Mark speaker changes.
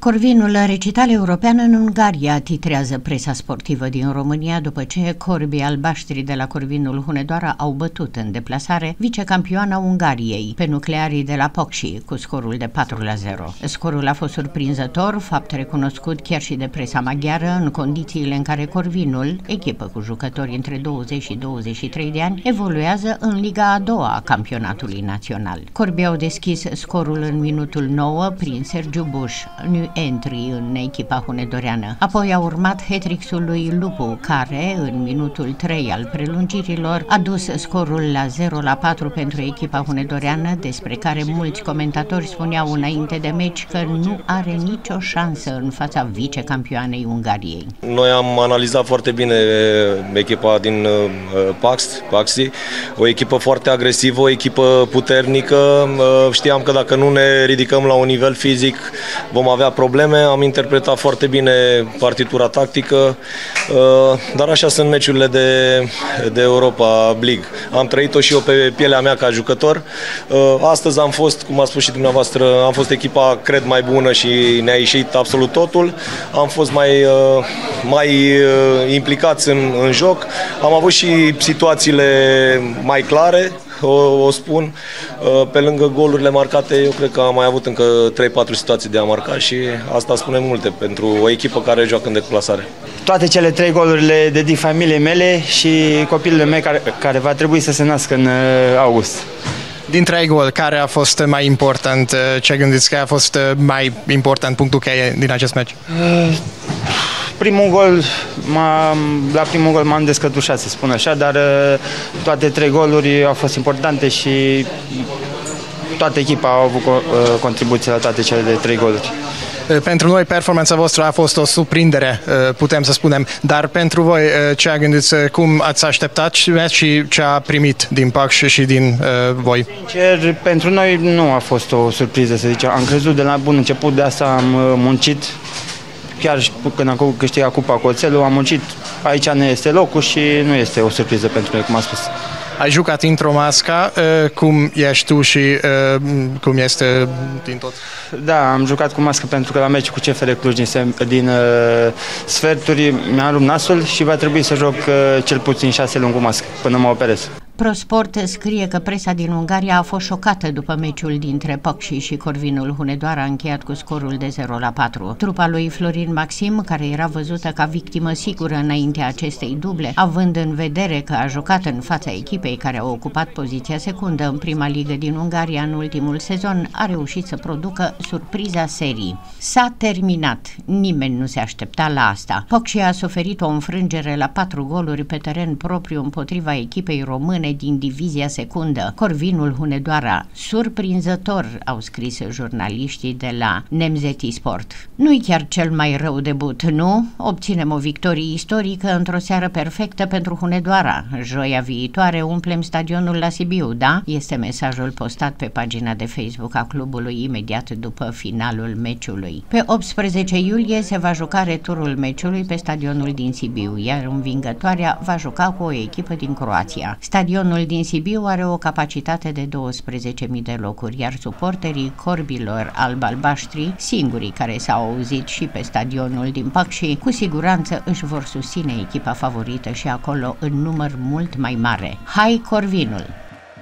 Speaker 1: Corvinul recital european în Ungaria titrează presa sportivă din România după ce corbii albaștri de la Corvinul Hunedoara au bătut în deplasare vicecampioana Ungariei pe nuclearii de la Pocși cu scorul de 4 la 0. Scorul a fost surprinzător, fapt recunoscut chiar și de presa maghiară în condițiile în care Corvinul, echipă cu jucători între 20 și 23 de ani, evoluează în Liga a doua a campionatului național. Corbii au deschis scorul în minutul 9 prin Sergiu Buș, entry în echipa hunedoreană. Apoi a urmat hetrixul lui Lupu, care, în minutul 3 al prelungirilor, a dus scorul la 0 la 4 pentru echipa hunedoreană, despre care mulți comentatori spuneau înainte de meci că nu are nicio șansă în fața vicecampioanei Ungariei.
Speaker 2: Noi am analizat foarte bine echipa din uh, Pax, Paxi, o echipă foarte agresivă, o echipă puternică. Uh, știam că dacă nu ne ridicăm la un nivel fizic vom avea probleme, am interpretat foarte bine partitura tactică, uh, dar așa sunt meciurile de, de Europa League. Am trăit-o și eu pe pielea mea ca jucător. Uh, astăzi am fost, cum a spus și dumneavoastră, am fost echipa, cred, mai bună și ne-a ieșit absolut totul. Am fost mai, uh, mai implicați în, în joc. Am avut și situațiile mai clare, o, o spun. Uh, pe lângă golurile marcate, eu cred că am mai avut încă 3-4 situații de a marca și asta spune multe pentru o echipă care joacă în declasare.
Speaker 3: Toate cele trei goluri le dedic familiei mele și copilului meu care, care va trebui să se nască în uh, august.
Speaker 4: Din trei gol, care a fost mai important? Uh, ce gândiți că a fost mai important punctul cheie din acest meci? Uh,
Speaker 3: primul gol, la primul gol m-am descătușat, să spun așa, dar uh, toate trei goluri au fost importante și toată echipa a avut uh, contribuție la toate cele de trei goluri.
Speaker 4: Uh, pentru noi performanța voastră a fost o surprindere, putem să spunem, dar pentru voi ce a gândit, cum ați așteptat și ce a primit din PAC și din voi?
Speaker 3: Sincer, pentru noi nu a fost o surpriză, să zicem. Am crezut de la bun început, de asta am muncit chiar și când am câștigat Cupa cu Oțelul, am muncit, aici ne este locul și nu este o surpriză pentru noi, cum am spus.
Speaker 4: Ai jucat într-o masca, uh, cum ești tu și uh, cum este din tot?
Speaker 3: Da, am jucat cu mască pentru că la meci cu CFR Cluj din, din uh, sferturi mi-am rupt nasul și va trebui să joc uh, cel puțin șase luni cu mască până mă operez.
Speaker 1: ProSport scrie că presa din Ungaria a fost șocată după meciul dintre Pocși și Corvinul Hunedoara încheiat cu scorul de 0 la 4. Trupa lui Florin Maxim, care era văzută ca victimă sigură înaintea acestei duble, având în vedere că a jucat în fața echipei care a ocupat poziția secundă în prima ligă din Ungaria în ultimul sezon, a reușit să producă surpriza serii. S-a terminat. Nimeni nu se aștepta la asta. Pocși a suferit o înfrângere la patru goluri pe teren propriu împotriva echipei române din divizia secundă, Corvinul Hunedoara. Surprinzător, au scris jurnaliștii de la Nemzeti Sport. Nu-i chiar cel mai rău debut, nu? Obținem o victorie istorică într-o seară perfectă pentru Hunedoara. Joia viitoare umplem stadionul la Sibiu, da? Este mesajul postat pe pagina de Facebook a clubului imediat după finalul meciului. Pe 18 iulie se va juca returul meciului pe stadionul din Sibiu, iar învingătoarea va juca cu o echipă din Croația. Stadion Stadionul din Sibiu are o capacitate de 12.000 de locuri, iar suporterii corbilor alb-albaștri, singurii care s-au auzit și pe stadionul din Pacși, cu siguranță își vor susține echipa favorită și acolo în număr mult mai mare. Hai Corvinul!